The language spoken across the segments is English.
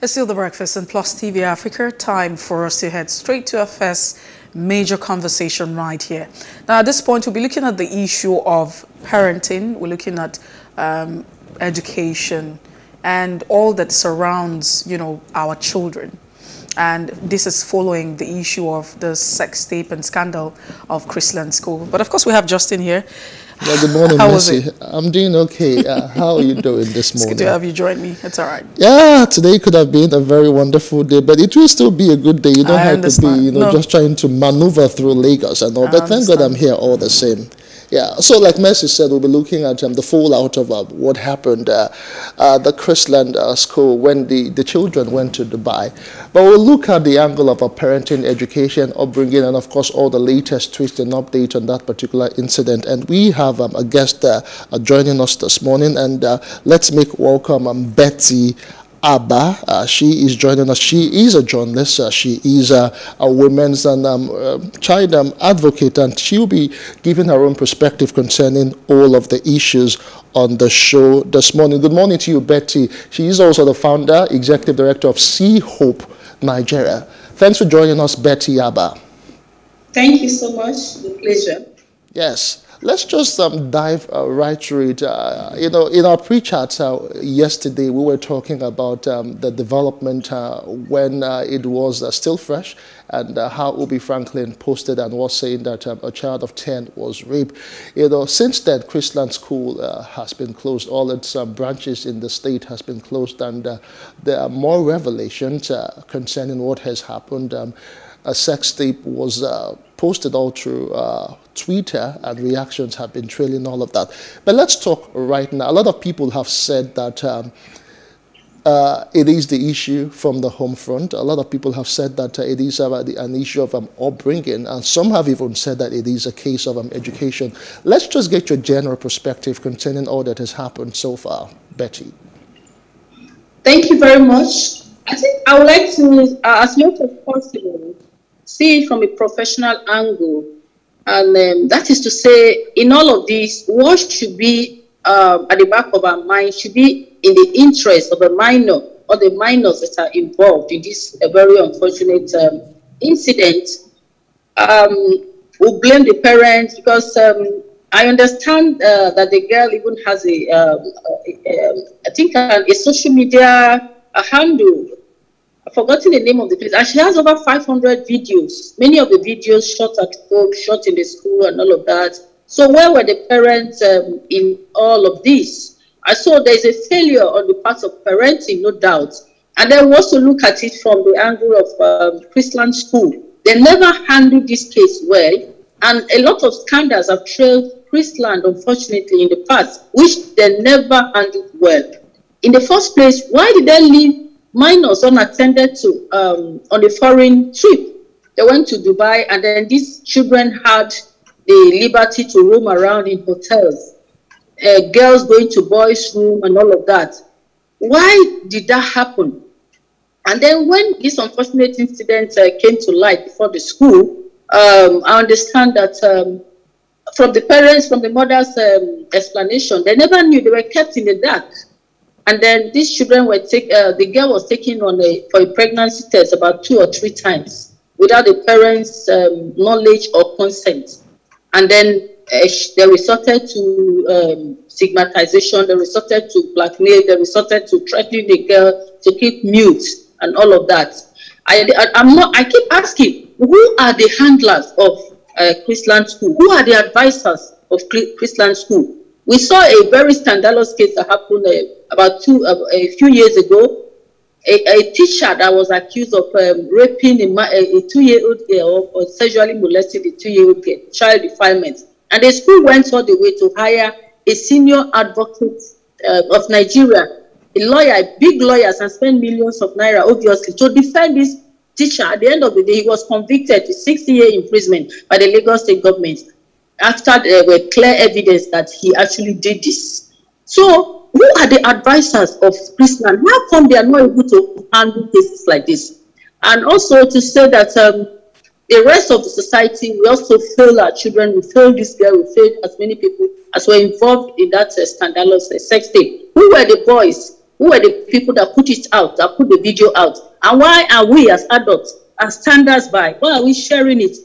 It's still the breakfast and Plus TV Africa. Time for us to head straight to our first major conversation right here. Now, at this point, we'll be looking at the issue of parenting. We're looking at um, education and all that surrounds, you know, our children. And this is following the issue of the sex tape and scandal of Chrisland School. But of course, we have Justin here. Yeah, good morning, how Mercy. I'm doing okay. Uh, how are you doing this morning? It's good to have you join me. It's all right. Yeah, today could have been a very wonderful day, but it will still be a good day. You know I have understand. could be, you know, No. just trying to maneuver through Lagos and all. I but thank God I'm here all the same. Yeah, so like Mercy said, we'll be looking at um, the fallout of uh, what happened uh, uh, the Chrisland uh, school when the, the children went to Dubai. But we'll look at the angle of our parenting, education, upbringing, and of course all the latest twists and updates on that particular incident. And we have um, a guest uh, joining us this morning, and uh, let's make welcome um, Betty Abah. Uh, she is joining us. She is a journalist. Uh, she is a, a women's and um, uh, child um, advocate, and she'll be giving her own perspective concerning all of the issues on the show this morning. Good morning to you, Betty. She is also the founder, executive director of Cee-Hope Nigeria. Thanks for joining us, Betty Abah. Thank you so much. The pleasure. Yes. Let's just um, dive uh, right through it. Uh, you know, in our pre-chat uh, yesterday, we were talking about um, the development uh, when uh, it was uh, still fresh and how Ubi Franklin posted and was saying that um, a child of 10 was raped. You know, since then, Chrisland School has been closed. All its uh, branches in the state has been closed and there are more revelations concerning what has happened. Um, a sex tape was posted all through uh, Twitter, and reactions have been trailing all of that. But let's talk right now. A lot of people have said that um, uh, it is the issue from the home front. A lot of people have said that uh, it is the, an issue of um, upbringing, and some have even said that it is a case of um, education. Let's just get your general perspective concerning all that has happened so far, Betty. Thank you very much. I think I would like to, uh, as much as possible, see it from a professional angle. And um, that is to say, in all of this, what should be uh, at the back of our mind should be in the interest of the minor or the minors that are involved in this uh, very unfortunate um, incident. um, will blame the parents because um, I understand uh, that the girl even has a, um, a- um, think uh, a social media a handle. I've forgotten the name of the place. And she has over 500 videos. Many of the videos shot at home, shot in the school, and all of that. So where were the parents um, in all of this? I saw there's a failure on the part of parenting, no doubt. And then also look at it from the angle of um, School. They never handled this case well, and a lot of scandals have trailed Chrisland, unfortunately, in the past, which they never handled well. In the first place, why did they leave minors unattended to um, on a foreign trip? They went to Dubai, and then these children had the liberty to roam around in hotels, uh, girls going to boys' room, and all of that. Why did that happen? And then when this unfortunate incident uh, came to light before the school, um, I understand that um, from the parents, from the mother's um, explanation, they never knew they were kept in the dark. And then these children were take, uh, the girl was taken on a for a pregnancy test about two or three times without the parents' um, knowledge or consent. And then uh, they resorted to um, stigmatization, they resorted to blackmail, they resorted to threatening the girl to keep mute and all of that. I, I, I'm not, I keep asking, who are the handlers of uh, Chrisland School? Who are the advisors of Chri- Chrisland School? We saw a very scandalous case that happened uh, about two, uh, a few years ago. A, a teacher that was accused of um, raping a, a, two-year-old girl or sexually molesting a two-year-old girl, child defilement. And the school went all the way to hire a senior advocate uh, of Nigeria, a lawyer, big lawyers, and spend millions of naira, obviously, to defend this teacher. At the end of the day, he was convicted to 60-year imprisonment by the Lagos state government after there were clear evidence that he actually did this. So, who are the advisors of Chrisland? How come they are not able to handle cases like this? And also to say that um, the rest of the society, we also fail our children, we fail this girl, we fail as many people as were involved in that uh, scandalous uh, sex tape. Who were the boys? Who were the people that put it out, that put the video out? And why are we as adults, as standards by, why are we sharing it?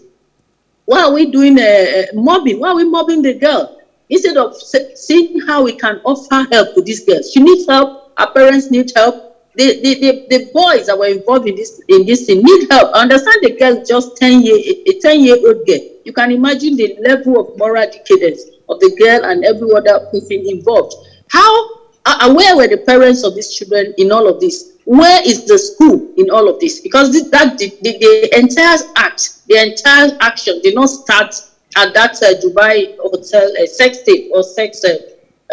Why are we doing a, uh, mobbing? Why are we mobbing the girl? Instead of seeing how we can offer help to this girl. She needs help, her parents need help, the, the, the, the boys that were involved in this in this thing need help. I understand the girl just 10 year a 10 year old girl. You can imagine the level of moral decadence of the girl and every other person involved. How uh, where were the parents of these children in all of this? Where is the school in all of this? Because that the, the, the, entire act, the entire action did not start at that uh, Dubai hotel uh, sex tape or sex uh,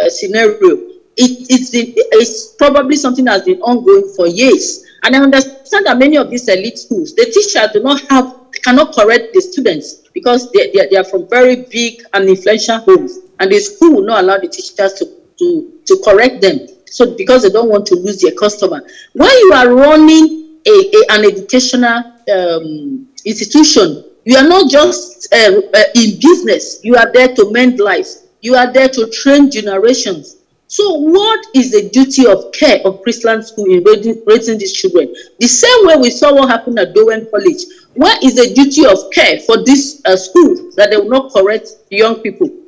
uh, scenario it, it's, it's probably something that's been ongoing for years. And I understand that many of these elite schools, the teachers do not have, cannot correct the students because they, they, they are from very big and influential homes. And the school will not allow the teachers to, to, to correct them. So because they don't want to lose their customer. When you are running a, a an educational um, institution, you are not just uh, uh, in business. You are there to mend lives. You are there to train generations. So what is the duty of care of Chrisland School in raising, raising these children? The same way we saw what happened at Dowen College. What is the duty of care for this uh, school that they will not correct young people?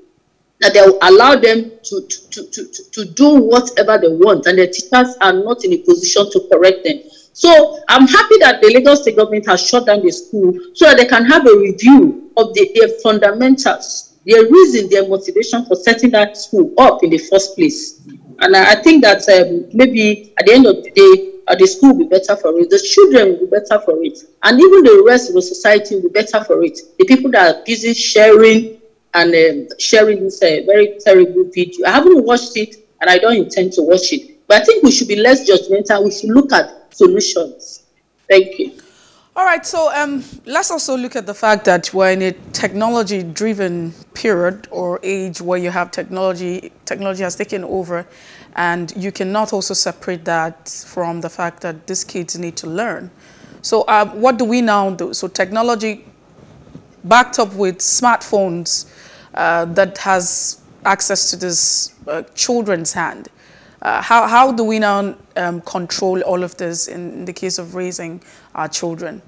That they will allow them to, to, to, to, to do whatever they want and the teachers are not in a position to correct them. So I'm happy that the Lagos State government has shut down the school so that they can have a review of the, their fundamentals their reason, their motivation for setting that school up in the first place. And I, I think that um, maybe at the end of the day, uh, the school will be better for it, the children will be better for it, and even the rest of the society will be better for it. The people that are busy sharing and um, sharing this uh, very terrible video. I haven't watched it and I don't intend to watch it. But I think we should be less judgmental. We should look at solutions. Thank you. All right, so um, let's also look at the fact that we're in a technology-driven period or age where you have technology, technology has taken over, and you cannot also separate that from the fact that these kids need to learn. So um, what do we now do? So technology backed up with smartphones uh, that has access to this uh, children's hand. Uh, how, how do we now um, control all of this in, in the case of raising our children?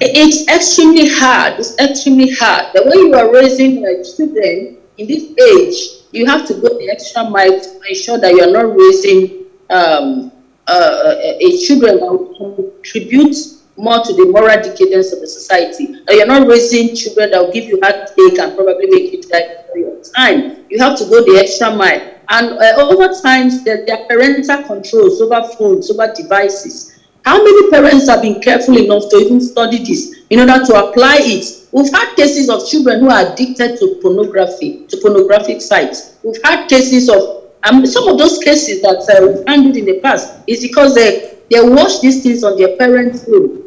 It's extremely hard. It's extremely hard. The way you are raising a children in this age, you have to go the extra mile to ensure that you are not raising um, uh, a children that will contribute more to the moral decadence of the society. That you're not raising children that will give you heartache and probably make you die for your time. You have to go the extra mile. And uh, over time, there, are parental controls over phones, over devices. How many parents have been careful enough to even study this in order to apply it? We've had cases of children who are addicted to pornography, to pornographic sites. We've had cases of, um, some of those cases that uh, we've handled in the past is because they, they watch these things on their parents' phone.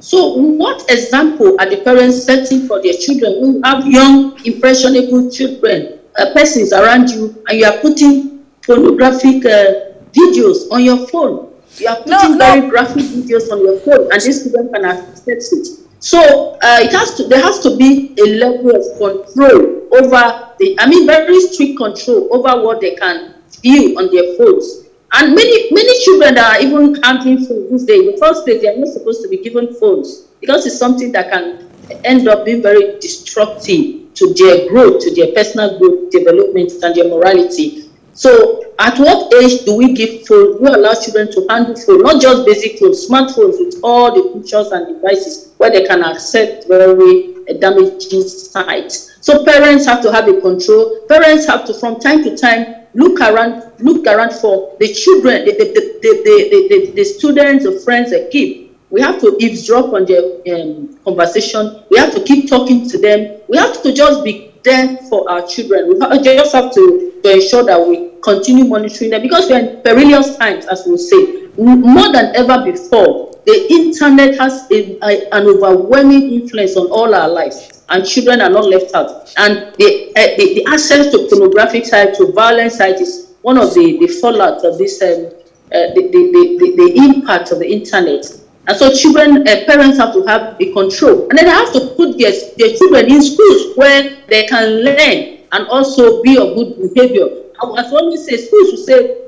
So what example are the parents setting for their children who have young, impressionable children, uh, persons around you, and you are putting pornographic uh, videos on your phone? You are putting no, very graphic videos on your phone, and this student can access it. So uh, it has to. There has to be a level of control over the. I mean, very strict control over what they can view on their phones. And many many children that are even handling phones days, in the first place, they are not supposed to be given phones because it's something that can end up being very destructive to their growth, to their personal growth, development, and their morality. So at what age do we give phones? we allow children to handle phones, not just basic phones, smartphones with all the features and devices where they can accept very damaging sites. So parents have to have a control. Parents have to, from time to time, look around, look around for the children, the, the, the, the, the, the students or friends they keep. We have to eavesdrop on their um, conversation. We have to keep talking to them. We have to just be there for our children. We just have to, to ensure that we continue monitoring them because we're in perilous times, as we say. More than ever before, the internet has a, a, an overwhelming influence on all our lives, and children are not left out. And the, uh, the, the, access to pornographic sites, to violent sites, is one of the, the fallout of this, um, uh, the, the, the, the impact of the internet. And so children, uh, parents have to have a control. And then they have to put their, their children in schools where they can learn and also be of good behavior. As always say, schools will say,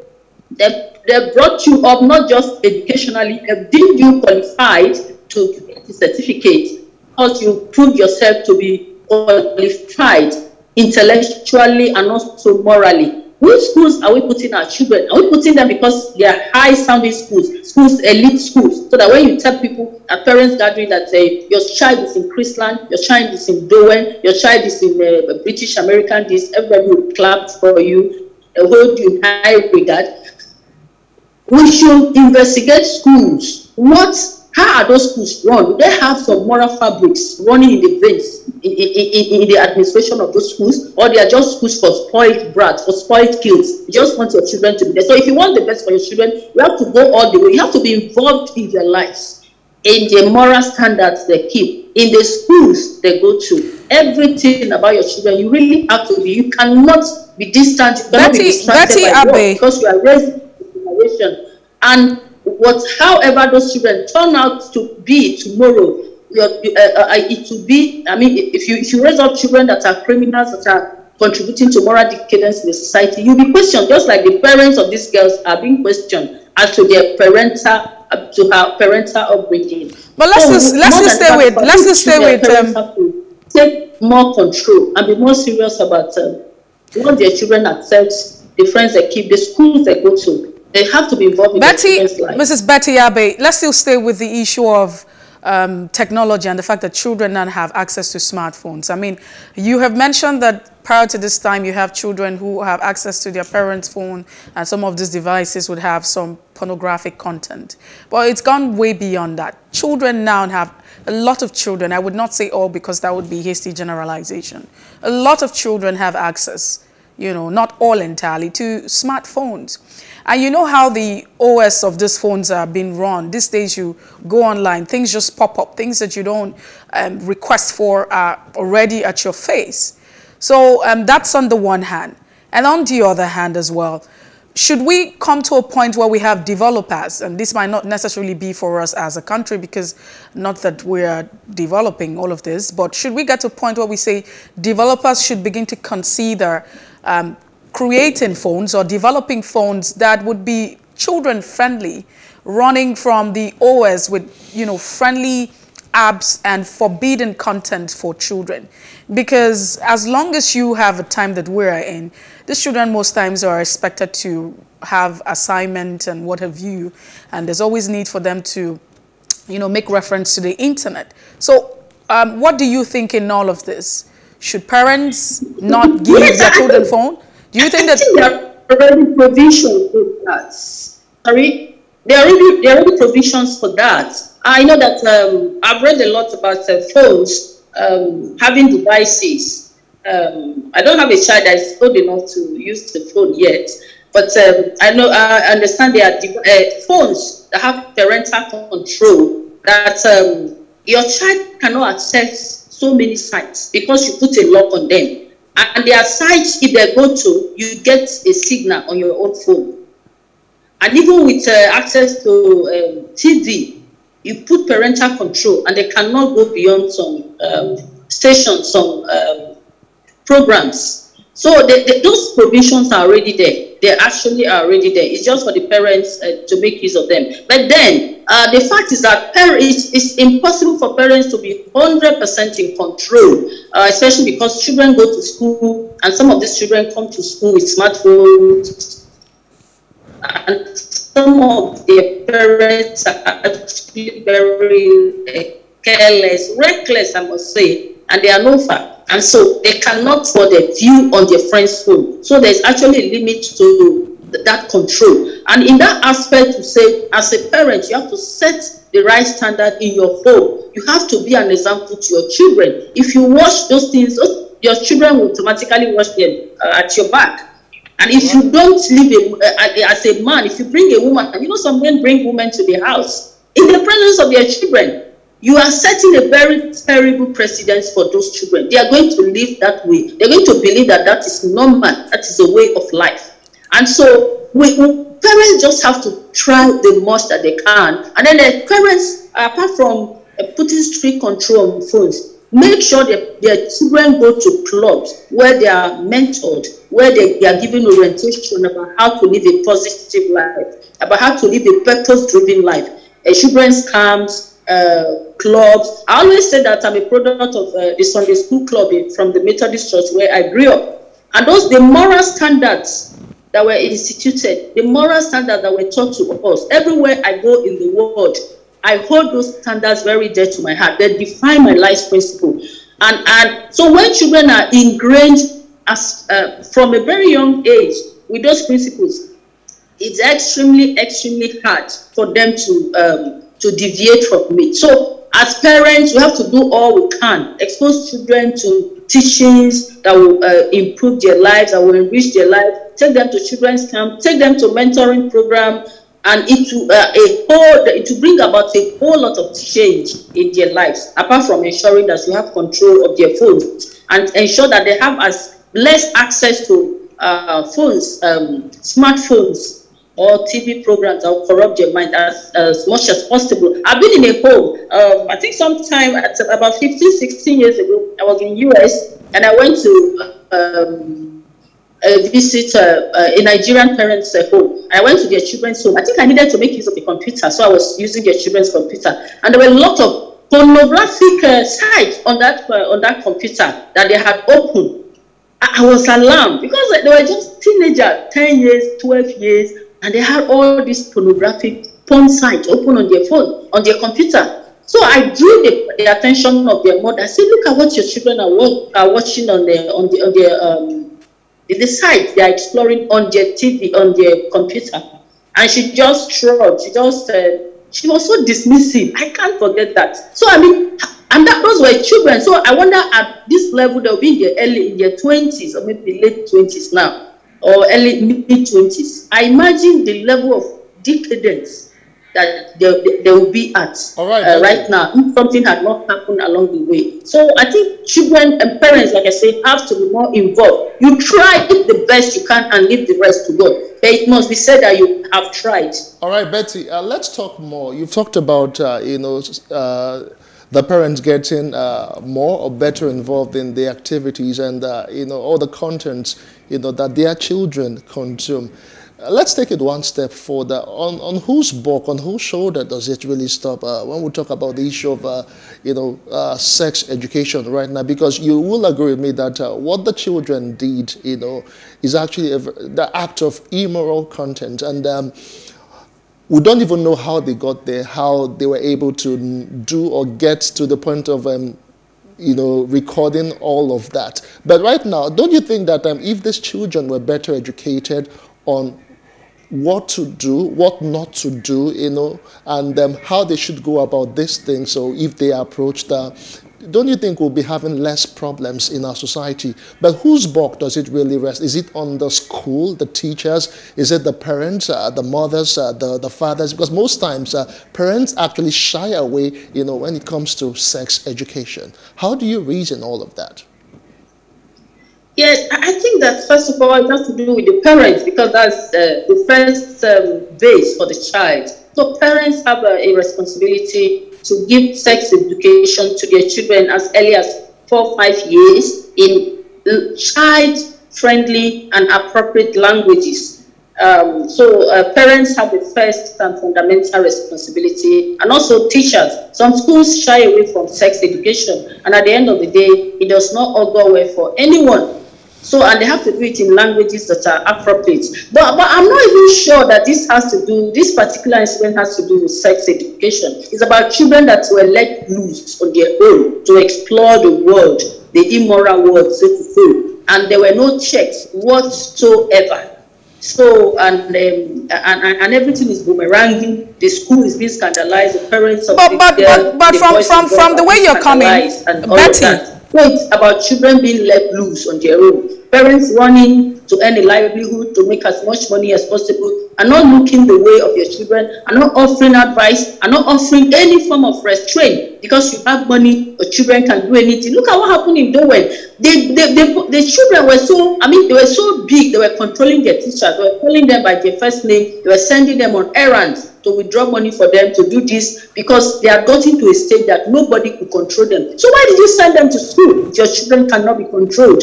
They, they brought you up not just educationally, they deemed you qualified to get a certificate because you proved yourself to be qualified intellectually and also morally. Which schools are we putting our children? Are we putting them because they are high sounding schools, schools, elite schools, so that when you tell people at parents gathering that uh, your child is in Chrisland, your child is in Dowen, your child is in uh, British American, this everybody will clap for you, uh, hold you in high regard. We should investigate schools. What how are those schools run? Do they have some moral fabrics running in the veins in, in, in, in the administration of those schools? Or they are just schools for spoiled brats, for spoiled kids? You just want your children to be there. So if you want the best for your children, you have to go all the way. You have to be involved in their lives, in the moral standards they keep, in the schools they go to. Everything about your children, you really have to be. You cannot be distant. You cannot Betty, be distracted Betty by because you are raising a generation. And what however those children turn out to be tomorrow your, uh, uh, it will be i mean if you if you raise up children that are criminals that are contributing to moral decadence in the society you'll be questioned just like the parents of these girls are being questioned as to their parental uh, to her parental upbringing. But let's just- let's just stay with- let's just stay with, um, take more control and be more serious about um, what their children accept the friends they keep the schools they go to they have to be involved in Betty. Mrs. Betty Abah, let's still stay with the issue of um, technology and the fact that children now have access to smartphones. I mean, you have mentioned that prior to this time, you have children who have access to their parents' phone, and some of these devices would have some pornographic content. But it's gone way beyond that. Children now have a lot of children. I would not say all because that would be hasty generalization. A lot of children have access, you know, not all entirely, to smartphones. And you know how the OS of these phones are being run. These days you go online, things just pop up. Things that you don't um, request for are already at your face. So um, that's on the one hand. And on the other hand as well, should we come to a point where we have developers, and this might not necessarily be for us as a country because not that we are developing all of this, but should we get to a point where we say developers should begin to consider um, creating phones or developing phones that would be children friendly, running from the OS with you know friendly apps and forbidden content for children. Because as long as you have a time that we're in, these children most times are expected to have assignment and what have you, and there's always need for them to, you know, make reference to the internet. So um, what do you think in all of this? Should parents not give Yes, their children phone? Do you think I that think there are already provisions for that. Sorry, there are already there are already provisions for that. I know that um, I've read a lot about uh, phones um, having devices. Um, I don't have a child that is old enough to use the phone yet, but um, I know I understand there are uh, phones that have parental control that um, your child cannot access so many sites because you put a lock on them. And there are sites, if they go to, you get a signal on your own phone. And even with uh, access to um, TV, you put parental control and they cannot go beyond some um, stations, some um, programs. So those provisions are already there. They actually are already there. It's just for the parents uh, to make use of them. But then uh, the fact is that parents, it's impossible for parents to be 100% in control, uh, especially because children go to school and some of these children come to school with smartphones and some of their parents are actually very uh, careless, reckless, I must say, and they are no far. And so they cannot for the view on their friend's phone. So there's actually a limit to that control. And in that aspect, to say, as a parent, you have to set the right standard in your home. You have to be an example to your children. If you watch those things, your children will automatically watch them uh, at your back. And if you don't live a, uh, as a man, if you bring a woman, you know some men bring women to the house in the presence of their children, you are setting a very terrible precedence for those children. They are going to live that way. They're going to believe that that is normal, that is a way of life. And so we, we parents just have to try the most that they can. And then the parents, apart from uh, putting strict control on phones, make sure that their children go to clubs where they are mentored, where they, they are given orientation about how to live a positive life, about how to live a purpose-driven life. Children's camps, uh, clubs. I always say that I'm a product of uh, the Sunday school club from the Methodist Church where I grew up. And those, the moral standards that were instituted, the moral standards that were taught to us, everywhere I go in the world, I hold those standards very dear to my heart. They define my life principle. And, and so when children are ingrained as, uh, from a very young age with those principles, it's extremely, extremely hard for them to, um, to deviate from it. So as parents, we have to do all we can, expose children to teachings that will uh, improve their lives, that will enrich their life, take them to children's camp, take them to mentoring program, and it will uh, a whole it will bring about a whole lot of change in their lives apart from ensuring that you have control of their phones and ensure that they have as less access to uh, phones um, smartphones or TV programs that will corrupt their mind as, as much as possible. I've been in a home, um, I think sometime at about 15, 16 years ago, I was in US and I went to um, uh, visit uh, uh, a Nigerian parent's uh, home. I went to their children's home. I think I needed to make use of the computer, so I was using their children's computer. And there were a lot of pornographic uh, sites on that uh, on that computer that they had opened. I, I was alarmed because they were just teenagers, 10 years, 12 years, and they had all these pornographic porn sites open on their phone, on their computer. So I drew the, the attention of their mother. I said, look at what your children are, are watching on their on the on their um, the site they are exploring on their TV, on their computer. And she just shrugged. She just uh, she was so dismissive. I can't forget that. So, I mean, and that those were children. So, I wonder at this level, they'll be in their early, in their 20s or maybe late 20s now, or early mid 20s. I imagine the level of decadence that they, they will be at right, uh, right now if something had not happened along the way. So I think children and parents, like I said, have to be more involved. You try the best you can and leave the rest to God. But it must be said that you have tried. All right, Betty, uh, let's talk more. You've talked about, uh, you know, uh, the parents getting uh, more or better involved in the activities and, uh, you know, all the contents, you know, that their children consume. Uh, let's take it one step further. On, on whose back, on whose shoulder does it really stop uh, when we talk about the issue of, uh, you know, sex education right now? Because you will agree with me that what the children did, you know, is actually a, the act of immoral content. And um, we don't even know how they got there, how they were able to do or get to the point of um, you know, recording all of that. But right now, don't you think that um, if these children were better educated on what to do, what not to do, you know, and um, how they should go about this thing. So if they approach the, don't you think we'll be having less problems in our society? But whose buck does it really rest? Is it on the school, the teachers? Is it the parents, uh, the mothers, uh, the, the fathers? Because most times uh, parents actually shy away, you know, when it comes to sex education. How do you reason all of that? Yes, I think that first of all, it has to do with the parents because that's uh, the first um, base for the child. So parents have a, responsibility to give sex education to their children as early as four, five years in child-friendly and appropriate languages. Um, so uh, parents have the first and fundamental responsibility, and also teachers. Some schools shy away from sex education, and at the end of the day, it does not augur well for anyone so, and they have to do it in languages that are appropriate. But, but I'm not even sure that this has to do, this particular incident has to do with sex education. It's about children that were let loose on their own to explore the world, the immoral world, so to say. And there were no checks whatsoever. So, and, um, and, and everything is boomeranging. The school is being scandalized. The parents of but, the but, but, but from, from, from the way you're coming, Betty, it's about children being let loose on their own. Parents running to earn a livelihood, to make as much money as possible, and not looking the way of your children, and not offering advice, and not offering any form of restraint because you have money, your children can do anything. Look at what happened in Dowen. They, they, they, the children were so, I mean, they were so big, they were controlling their teachers, they were calling them by their first name, they were sending them on errands to withdraw money for them to do this because they had gotten to a stage that nobody could control them. So why did you send them to school your children cannot be controlled?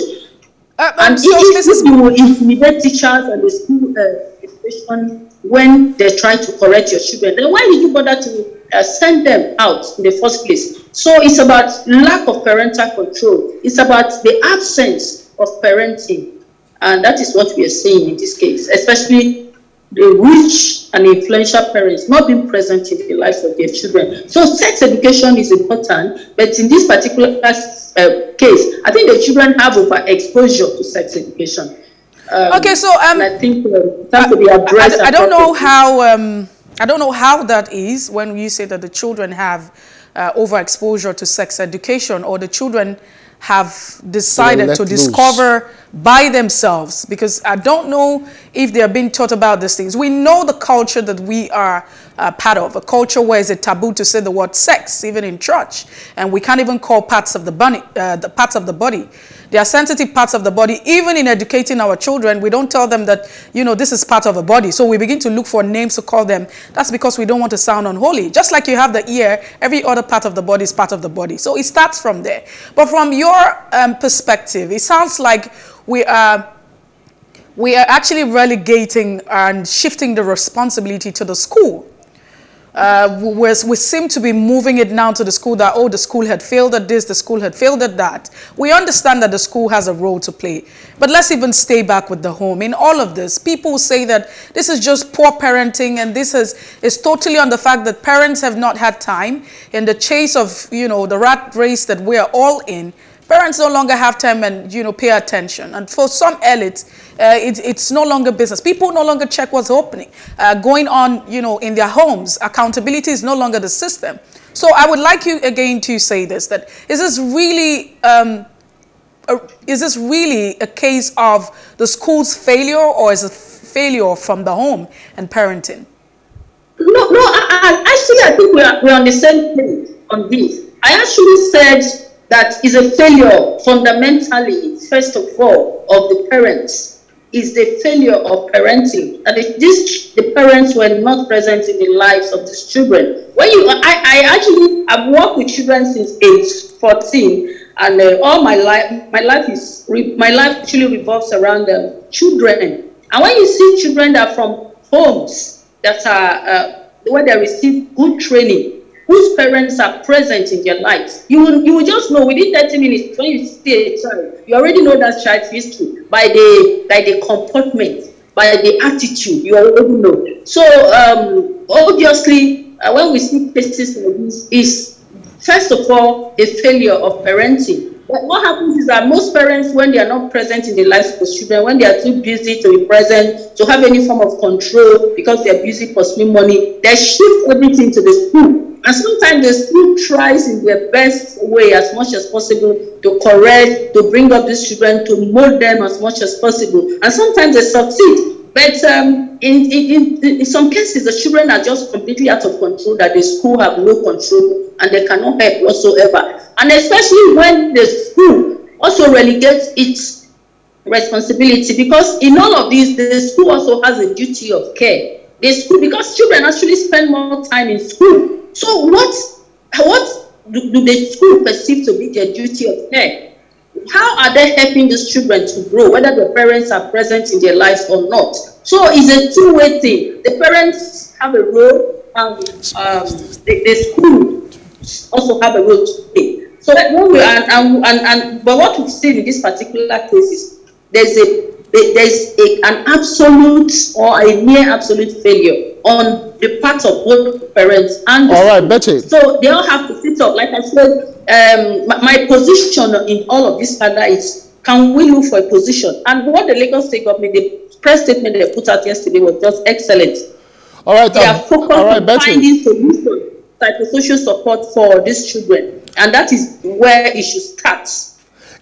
Uh, and so if, if you will intimidate teachers and the school uh, when they try to correct your children, then why did you bother to uh, send them out in the first place? So it's about lack of parental control. It's about the absence of parenting. And that is what we are seeing in this case, especially the rich and influential parents not being present in the lives of their children. So sex education is important, but in this particular uh, case, I think the children have overexposure to sex education. Um, okay, so um, I think uh, that to be addressed. I, I don't know how um, I don't know how that is when you say that the children have uh, overexposure to sex education or the children have decided to discover loose. by themselves because I don't know if they are being taught about these things. We know the culture that we are uh, part of, a culture where it's a taboo to say the word sex, even in church, and we can't even call parts of the body, uh, the parts of the body. They are sensitive parts of the body. Even in educating our children, we don't tell them that, you know, this is part of a body. So we begin to look for names to call them. That's because we don't want to sound unholy. Just like you have the ear, every other part of the body is part of the body. So it starts from there. But from your um, perspective, it sounds like we are we are actually relegating and shifting the responsibility to the school uh, we seem to be moving it now to the school that, oh, the school had failed at this, the school had failed at that. We understand that the school has a role to play. But let's even stay back with the home. In all of this, people say that this is just poor parenting and this is, is totally on the fact that parents have not had time in the chase of, you know, the rat race that we are all in Parents no longer have time and, you know, pay attention. And for some elites, uh, it, it's no longer business. People no longer check what's happening, uh, going on, you know, in their homes. Accountability is no longer the system. So I would like you again to say this, that is this really, um, is this really a case of the school's failure or is it failure from the home and parenting? No, no, I, I, actually I think we are, we're on the same page on this. I actually said that is a failure fundamentally, first of all, of the parents, is the failure of parenting. And if this, the parents were not present in the lives of these children. When you, I, I actually, I've worked with children since age 14, and uh, all my life, my life is, my life actually revolves around the children. And when you see children that are from homes that are, uh, where they receive good training, whose parents are present in their lives. You will, you will just know within 30 minutes when you see a child, you already know that child's history by the by the comportment, by the attitude. You already know. So um, obviously, uh, when we see cases like this, is first of all a failure of parenting. But what happens is that most parents, when they are not present in the lives of the children, when they are too busy to be present, to have any form of control because they are busy pursuing money, they shift everything to the school and sometimes the school tries in their best way as much as possible to correct, to bring up these children, to mold them as much as possible. And sometimes they succeed. But um, in, in, in, in some cases, the children are just completely out of control, that the school have no control and they cannot help whatsoever. And especially when the school also relegates its responsibility, because in all of these, the school also has a duty of care. The school, because children actually spend more time in school so what, what do, do the school perceive to be their duty of care? How are they helping these children to grow, whether the parents are present in their lives or not? So it's a two-way thing. The parents have a role, and um, the, the school also have a role to play. So when we and, and, and, but what we've seen in this particular case is there's a there's a, an absolute or a near absolute failure on the part of both parents and all right Betty. So they all have to sit up. Like I said um, my, my, position in all of this matter is can we look for a position? And what the Lagos State government the press statement they put out yesterday was just excellent. All right they um, are focused all right, on Betty. finding solutions psychosocial support for these children. And that is where it should start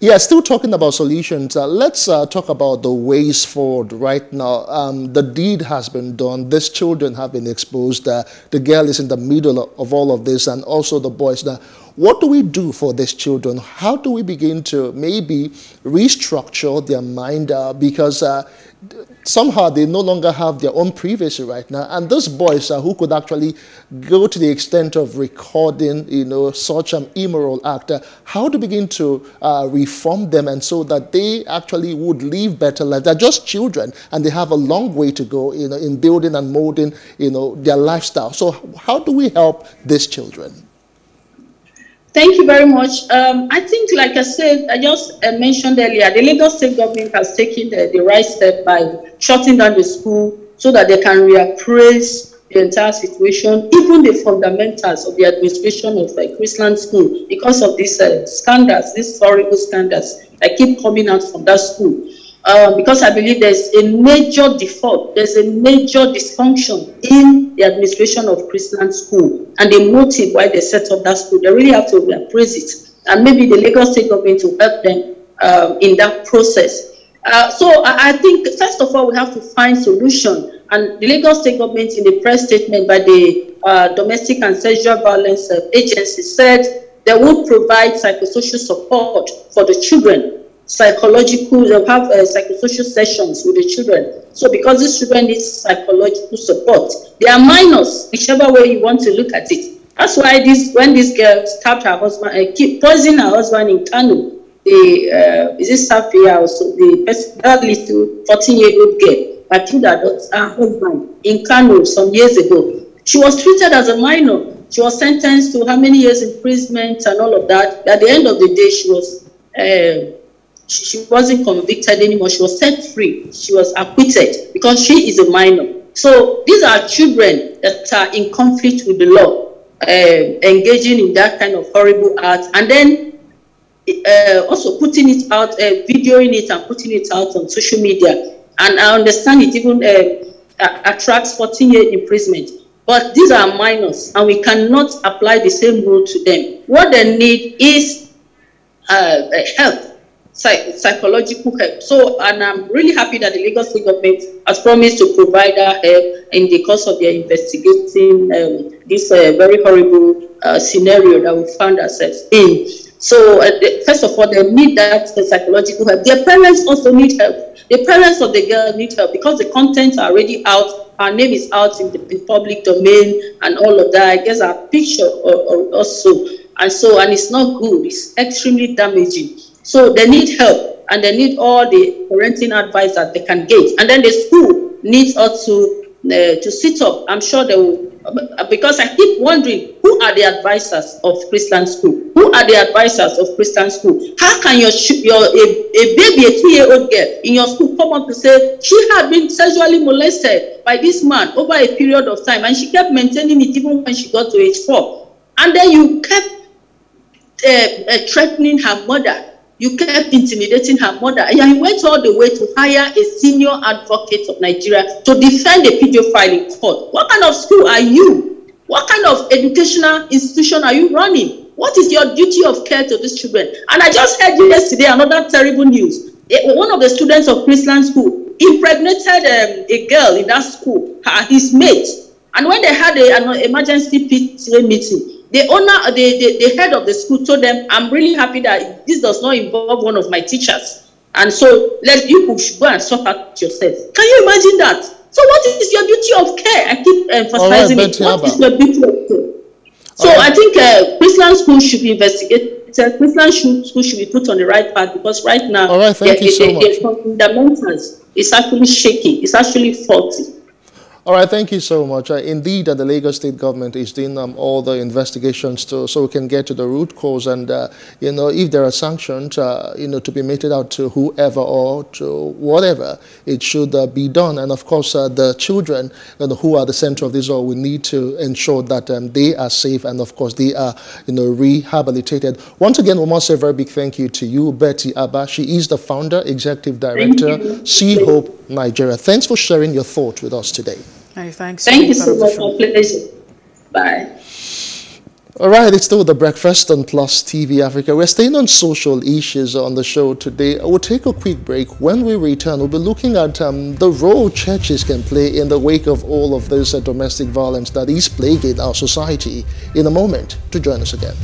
yeah, still talking about solutions. Uh, let's uh, talk about the ways forward right now. Um, the deed has been done. These children have been exposed. Uh, the girl is in the middle of all of this, and also the boys. Now, what do we do for these children? How do we begin to maybe restructure their mind? Uh, because uh, somehow they no longer have their own privacy right now. And those boys uh, who could actually go to the extent of recording, you know, such an immoral act, uh, how to begin to uh, reform them and so that they actually would live better lives. They're just children and they have a long way to go, you know, in building and molding, you know, their lifestyle. So how do we help these children? Thank you very much. Um, I think, like I said, I just uh, mentioned earlier, the Lagos state government has taken the, the right step by shutting down the school so that they can reappraise the entire situation, even the fundamentals of the administration of uh, Chrisland School, because of these uh, scandals, these horrible scandals that keep coming out from that school. Um, because I believe there's a major default, there's a major dysfunction in the administration of Chrisland School and the motive why they set up that school. They really have to reappraise it. And maybe the Lagos state government to help them um, in that process. Uh, so I, I, think, first of all, we have to find solution. And the Lagos state government in the press statement by the uh, Domestic and Sexual Violence uh, Agency said they would provide psychosocial support for the children psychological, they'll have uh, psychosocial sessions with the children. So because these children need psychological support, they are minors, whichever way you want to look at it. That's why this, when this girl stabbed her husband, uh, keep her husband in Kano, the, uh, is it Safia also, the that little 14-year-old girl, I killed her, her husband in Kano some years ago. She was treated as a minor. She was sentenced to how many years imprisonment and all of that. At the end of the day, she was uh, she, she wasn't convicted anymore. She was set free. She was acquitted because she is a minor. So these are children that are in conflict with the law, uh, engaging in that kind of horrible act, and then uh, also putting it out, uh, videoing it and putting it out on social media. And I understand it even uh, attracts 14 year imprisonment. But these are minors, and we cannot apply the same rule to them. What they need is uh, help psych psychological help. So, and I'm really happy that the Lagos State government has promised to provide that help in the course of their investigating um, this uh, very horrible uh, scenario that we found ourselves in. So, uh, first of all, they need that uh, psychological help. Their parents also need help. The parents of the girl need help because the contents are already out. Our name is out in the public domain and all of that. I guess picture also. And so, and it's not good. It's extremely damaging. So they need help and they need all the parenting advice that they can get. And then the school needs us to, uh, to sit up. I'm sure they will, because I keep wondering, who are the advisors of Chrisland School? Who are the advisors of Chrisland School? How can your, your a, a baby, a two-year-old girl in your school come up to say she had been sexually molested by this man over a period of time and she kept maintaining it even when she got to age four. And then you kept uh, uh, threatening her mother you kept intimidating her mother. And you went all the way to hire a senior advocate of Nigeria to defend a pedophile in court. What kind of school are you? What kind of educational institution are you running? What is your duty of care to these children? And I just heard yesterday another terrible news. One of the students of Chrisland School impregnated um, a girl in that school, her, his mate. And when they had an emergency PTA meeting, the owner, the, the, the head of the school told them, I'm really happy that this does not involve one of my teachers. And so let you go and sort out yourself. Can you imagine that? So what is your duty of care? I keep emphasizing right, it. What is your duty of care? So right. I think uh, Chrisland school should be investigated. Chrisland school should be put on the right path because right now, All right, thank you so much. fundamentals is actually shaky. It's actually faulty. All right, thank you so much. Uh, indeed, uh, the Lagos state government is doing um, all the investigations to, so we can get to the root cause and, uh, you know, if there are sanctions, uh, you know, to be meted out to whoever or to whatever, it should uh, be done. And of course, uh, the children who are the center of this all, we need to ensure that um, they are safe and of course they are, you know, rehabilitated. Once again, we must say a very big thank you to you, Betty Abah. She is the founder, executive director, Cee-Hope Nigeria. Thanks for sharing your thoughts with us today. Hey, thanks. Thank you so much. My pleasure. Bye. All right, it's still the breakfast on Plus TV Africa. We're staying on social issues on the show today. We'll take a quick break. When we return, we'll be looking at um, the role churches can play in the wake of all of this uh, domestic violence that is plaguing our society. In a moment, to join us again.